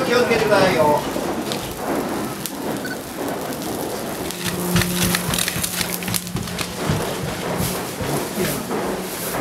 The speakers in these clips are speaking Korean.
이렇게 어떻게 되나요?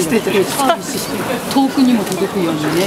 して遠くにも届くようにね。